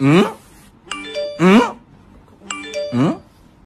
ん？ん？ん？